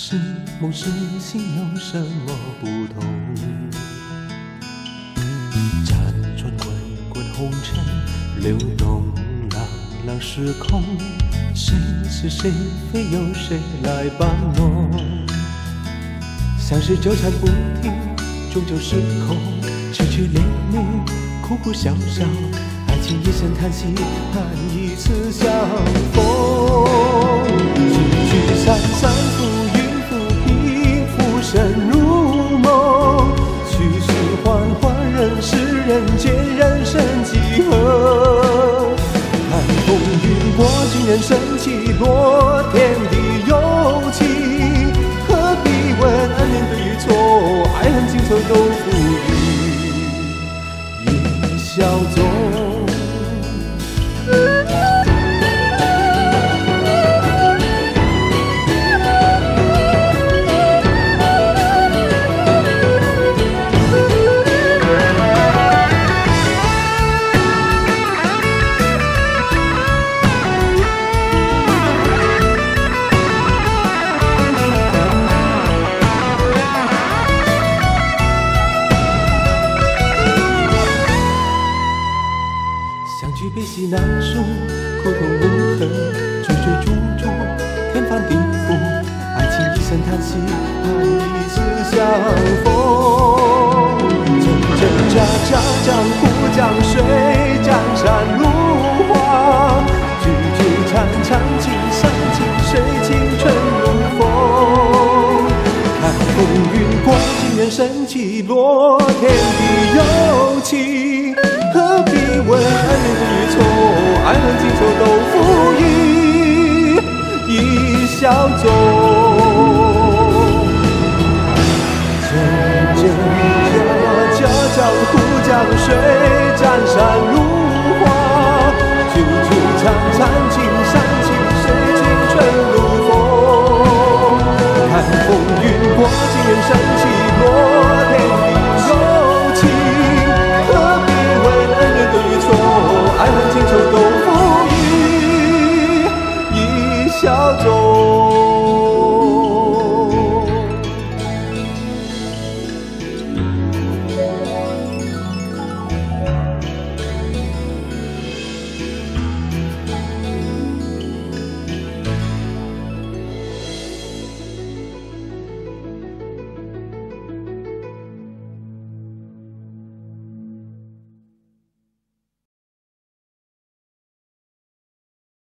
是梦是醒有什么不同？辗转滚滚红尘，流动朗朗时空，谁是谁非由谁来把弄？相识纠缠不停，终究是空，痴痴恋恋，苦苦笑笑，爱情一声叹息，盼一次相逢。聚聚散散，人生几何？看风云过，尽人生起落，天地有情，何必问恩怨对与错？爱恨情仇都付与一笑中。难诉，苦痛无痕，追追逐逐，天翻地覆，爱情一声叹息，盼一次相逢。真真假假，江湖江水，江山如画，聚聚缠缠，情深情水，青春如风。看风云过，尽人生起落，天地有情，一笑中。真真假假，江湖江水，江山如画，纠纠缠缠，情山情水，青春如风。看风云过，尽人生起落，天地有情，何必问恩怨对与错？爱恨情仇都付与一笑中。